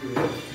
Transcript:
Yes.